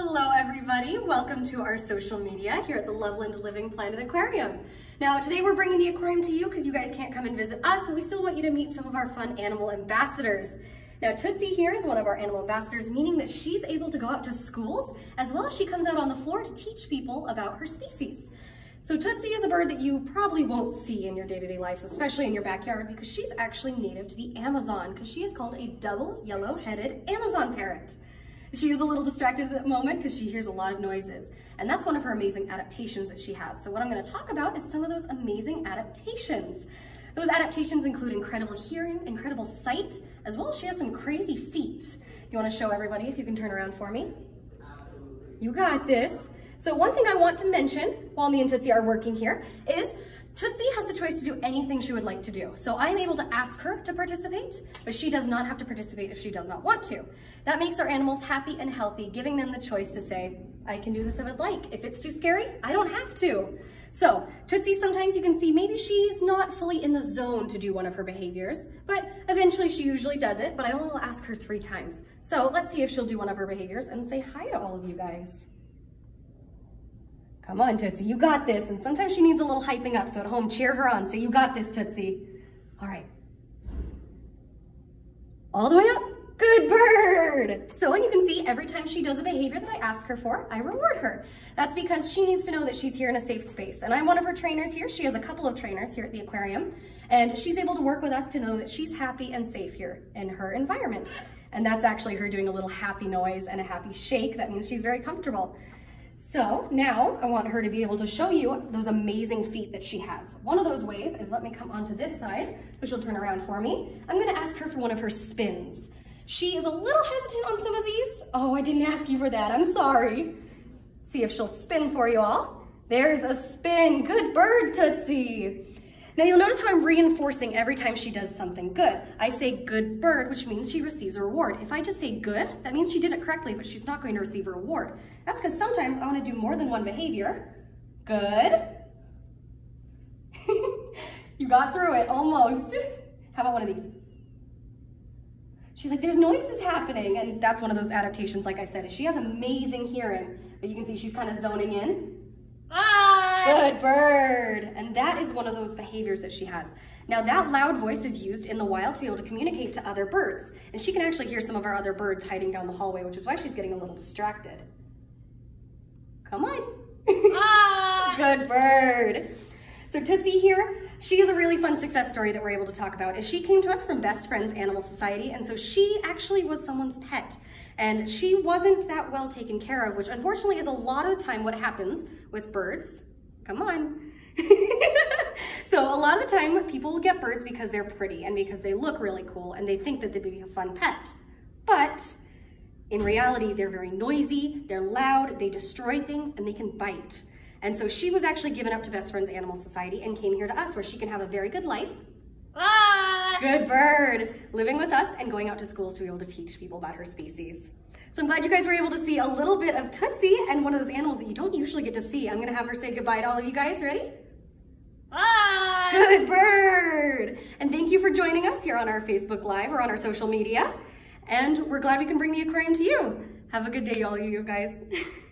Hello everybody, welcome to our social media here at the Loveland Living Planet Aquarium. Now today we're bringing the aquarium to you because you guys can't come and visit us, but we still want you to meet some of our fun animal ambassadors. Now Tootsie here is one of our animal ambassadors, meaning that she's able to go out to schools as well as she comes out on the floor to teach people about her species. So Tootsie is a bird that you probably won't see in your day-to-day -day especially in your backyard, because she's actually native to the Amazon, because she is called a double yellow-headed Amazon parrot. She is a little distracted at the moment because she hears a lot of noises. And that's one of her amazing adaptations that she has. So what I'm gonna talk about is some of those amazing adaptations. Those adaptations include incredible hearing, incredible sight, as well as she has some crazy feet. Do you wanna show everybody if you can turn around for me? You got this. So one thing I want to mention while me and Tootsie are working here is Tootsie has the choice to do anything she would like to do. So I'm able to ask her to participate, but she does not have to participate if she does not want to. That makes our animals happy and healthy, giving them the choice to say, I can do this if I'd like. If it's too scary, I don't have to. So Tootsie, sometimes you can see maybe she's not fully in the zone to do one of her behaviors, but eventually she usually does it, but I only will ask her three times. So let's see if she'll do one of her behaviors and say hi to all of you guys. Come on, Tootsie, you got this. And sometimes she needs a little hyping up, so at home, cheer her on. Say, you got this, Tootsie. All right. All the way up. Good bird. So, and you can see every time she does a behavior that I ask her for, I reward her. That's because she needs to know that she's here in a safe space. And I'm one of her trainers here. She has a couple of trainers here at the aquarium. And she's able to work with us to know that she's happy and safe here in her environment. And that's actually her doing a little happy noise and a happy shake. That means she's very comfortable. So now I want her to be able to show you those amazing feet that she has. One of those ways is, let me come onto this side, which she'll turn around for me. I'm gonna ask her for one of her spins. She is a little hesitant on some of these. Oh, I didn't ask you for that, I'm sorry. See if she'll spin for you all. There's a spin, good bird, Tootsie. Now you'll notice how I'm reinforcing every time she does something good. I say good bird, which means she receives a reward. If I just say good, that means she did it correctly, but she's not going to receive a reward. That's because sometimes I wanna do more than one behavior. Good. you got through it, almost. How about one of these? She's like, there's noises happening. And that's one of those adaptations, like I said, she has amazing hearing, but you can see she's kind of zoning in. Good bird. And that is one of those behaviors that she has. Now that loud voice is used in the wild to be able to communicate to other birds. And she can actually hear some of our other birds hiding down the hallway, which is why she's getting a little distracted. Come on. Ah. Good bird. So Tootsie here, she is a really fun success story that we're able to talk about. Is she came to us from Best Friends Animal Society, and so she actually was someone's pet. And she wasn't that well taken care of, which unfortunately is a lot of the time what happens with birds. Come on. so a lot of the time people will get birds because they're pretty and because they look really cool and they think that they'd be a fun pet. But in reality, they're very noisy, they're loud, they destroy things, and they can bite. And so she was actually given up to Best Friends Animal Society and came here to us where she can have a very good life. Ah! Good bird. Living with us and going out to schools to be able to teach people about her species. So I'm glad you guys were able to see a little bit of Tootsie and one of those animals that you don't usually get to see. I'm gonna have her say goodbye to all of you guys. Ready? Bye! Good bird! And thank you for joining us here on our Facebook Live or on our social media. And we're glad we can bring the aquarium to you. Have a good day, all of you guys.